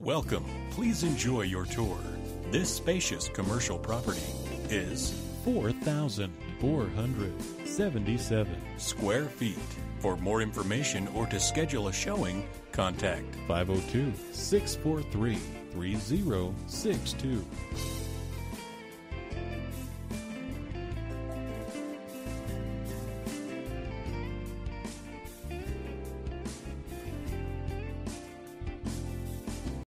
Welcome. Please enjoy your tour. This spacious commercial property is 4,477 square feet. For more information or to schedule a showing, contact 502 643 3062.